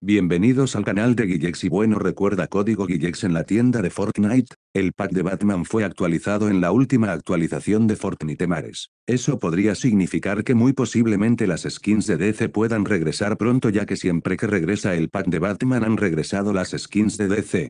Bienvenidos al canal de Guillex y bueno recuerda código Guillex en la tienda de Fortnite, el pack de Batman fue actualizado en la última actualización de Fortnite Mares. Eso podría significar que muy posiblemente las skins de DC puedan regresar pronto ya que siempre que regresa el pack de Batman han regresado las skins de DC.